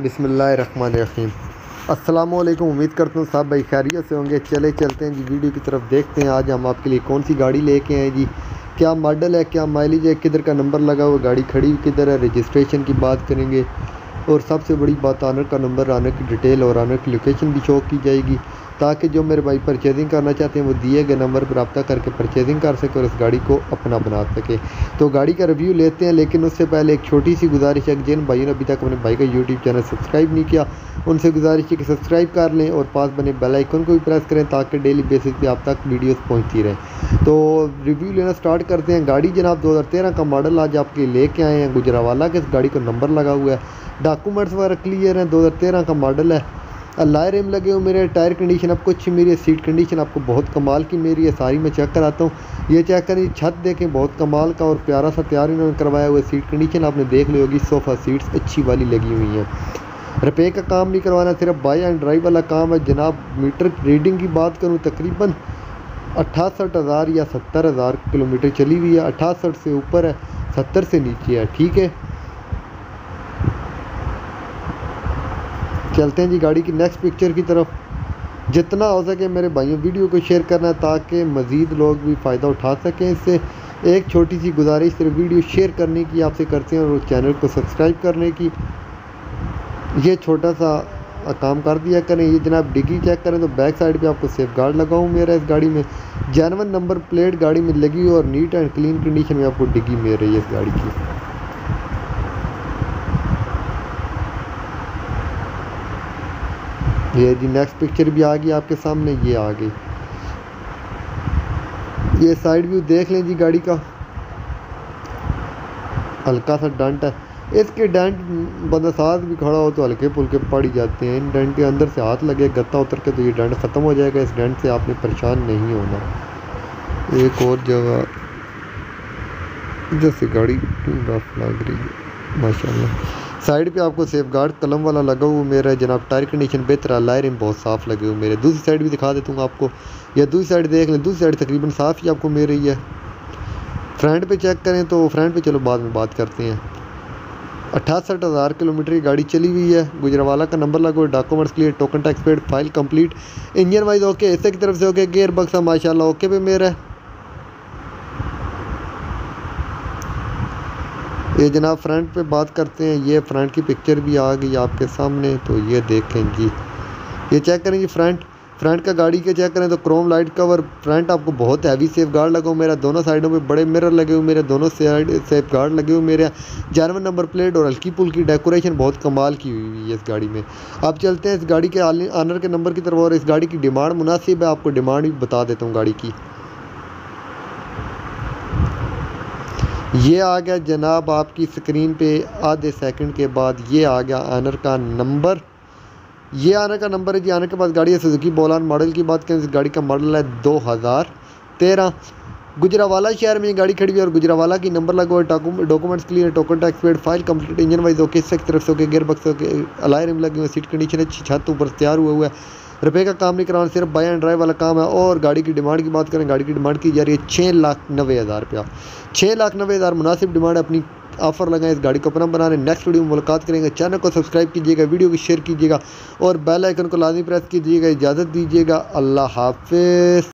बिसमीम अस्सलाम वालेकुम उम्मीद करता हूँ साहब भाई खैरियत से होंगे। चले चलते हैं जी, वीडियो की तरफ़ देखते हैं। आज हम आपके लिए कौन सी गाड़ी लेके आए जी? क्या मॉडल है, क्या माइलेज है, किधर का नंबर लगा हुआ गाड़ी खड़ी किधर है, रजिस्ट्रेशन की बात करेंगे। और सबसे बड़ी बात आनर का नंबर आनर की डिटेल और आनर की लोकेशन भी शो की जाएगी। ताकि जो मेरे भाई परचेजिंग करना चाहते हैं, वो दिए गए नंबर पर रब्ता करके परचेजिंग कर सके और इस गाड़ी को अपना बना सके। तो गाड़ी का रिव्यू लेते हैं, लेकिन उससे पहले एक छोटी सी गुजारिश है जिन भाइयों ने अभी तक अपने भाई का यूट्यूब चैनल सब्सक्राइब नहीं किया, उनसे गुजारिश है कि सब्सक्राइब कर लें और पास बने बेल आइकन को भी प्रेस करें ताकि डेली बेसिस पे आप तक वीडियोस पहुँचती रहें। तो रिव्यू लेना स्टार्ट करते हैं। गाड़ी जनाब 2013 का मॉडल आज आपके लेके आए हैं। गुजरावाला के इस गाड़ी को नंबर लगा हुआ है। डॉक्यूमेंट्स वगैरह क्लियर हैं। 2013 का मॉडल है। अल्लाह रेम लगे हुए मेरे टायर कंडीशन अब कुछ मेरी सीट कंडीशन आपको बहुत कमाल की मेरी है, सारी मैं चेक कराता हूँ। ये चेक करें, छत देखें, बहुत कमाल का और प्यारा सा तैयार इन्होंने करवाया हुआ सीट कंडीशन आपने देख ली होगी सोफ़ा सीट्स अच्छी वाली लगी हुई हैं। रुपये का काम नहीं करवाना, सिर्फ़ बाई एंड ड्राइव वाला काम है। जनाब मीटर रीडिंग की बात करूँ, तकरीबन अट्ठासठ हज़ार या सत्तर हज़ार किलोमीटर चली हुई है, अट्ठासठ से ऊपर है, सत्तर से नीचे है, ठीक है? चलते हैं जी गाड़ी की नेक्स्ट पिक्चर की तरफ़। जितना हो सके मेरे भाइयों वीडियो को शेयर करना है ताकि मज़ीद लोग भी फ़ायदा उठा सकें इससे। एक छोटी सी गुजारिश, सिर्फ़ वीडियो शेयर करने की आपसे करते हैं और चैनल को सब्सक्राइब करने की। ये छोटा सा काम कर दिया करें। ये जनाब डिग्गी चेक करें तो बैक साइड पे आपको सेफ़ गार्ड लगाऊँ मेरा इस गाड़ी में। जैनवन नंबर प्लेट गाड़ी में लगी और नीट एंड क्लीन कंडीशन में आपको डिग्गी मिल रही है इस गाड़ी की। ये जी नेक्स्ट पिक्चर भी आ गई आपके सामने, ये आ गई। ये साइड व्यू देख लें जी गाड़ी का। हल्का सा डंट है। इसके डेंट बंदा साथ भी खड़ा हो तो हल्के फुल्के पड़ जाते हैं। इन डेंट के अंदर से हाथ लगे, गत्ता उतर के तो ये डेंट ख़त्म हो जाएगा। इस डेंट से आपने परेशान नहीं होना। एक और जगह, जैसे गाड़ी लग रही है, माशाल्लाह। साइड पे आपको सेफ़ गार्ड कलम वाला लगा हुआ मेरा जनाब। टायर कंडीशन बेहतर है, लायरिंग बहुत साफ़ लगे हुए मेरे। दूसरी साइड भी दिखा देता हूँ आपको। या दूसरी साइड देख लें, दूसरी साइड तकरीबन साफ़ ही आपको मिल रही है। फ्रंट पे चेक करें तो फ्रंट पे चलो, बाद में बात करते हैं। अट्ठासठ हज़ार किलोमीटर की गाड़ी चली हुई है। गुजरावाला का नंबर लगा हुआ documents clear, token tax paid, file complete. Engine wise okay, ऐसे की तरफ़ से ओके, गेयर बक्सा, माशाल्लाह, ओके पे मेरा है। ये जनाब फ्रंट पे बात करते हैं, ये फ्रंट की पिक्चर भी आ गई आपके सामने तो ये देखें जी ये चेक करें जी फ्रंट फ्रंट का गाड़ी के चेक करें तो क्रोम लाइट कवर फ्रंट आपको बहुत हैवी सेफ़ गार्ड लगा हुआ मेरा, दोनों साइडों पे बड़े मिरर लगे हुए मेरे, दोनों साइड सेफ़ गार्ड लगे हुए मेरे। जानवर नंबर प्लेट और हल्की पुल की डेकोरेशन बहुत कमाल की हुई हुई है इस गाड़ी में। आप चलते हैं इस गाड़ी के आनर के नंबर की तरफ़ और इस गाड़ी की डिमांड मुनासिब है, आपको डिमांड भी बता देता हूँ गाड़ी की। ये आ गया जनाब आपकी स्क्रीन पे आधे सेकंड के बाद ये आ गया आनर का नंबर। ये आनर का नंबर है जी, आनर के पास गाड़ी है सुजुकी बोलान मॉडल की बात करें, इस गाड़ी का मॉडल है दो हज़ार तेरह। गुजरावाला शहर में गाड़ी खड़ी हुई और गुजरावाला की नंबर लगा हुआ documents clear token tax paid file complete engine wise okay six तरफ़ से okay gear box okay alarm लगे हुए सीट कंडीशन अच्छी, छत ऊपर तैयार हुआ हुआ है। रुपये का काम नहीं कराना, सिर्फ़ बाई एंड ड्राइव वाला काम है। और गाड़ी की डिमांड की बात करें, गाड़ी की डिमांड की जा रही है छः लाख नबे हज़ार रुपया। छः लाख नबे हज़ार मुनासिब डिमांड अपनी ऑफ़र लगाएँ, इस गाड़ी को अपना बना रहे नेक्स्ट वीडियो में मुलाकात करेंगे। चैनल को सब्सक्राइब कीजिएगा वीडियो को शेयर कीजिएगा और बेल आइकन को लाजमी प्रेस कीजिएगा, इजाज़त दीजिएगा। अल्लाह हाफिज़।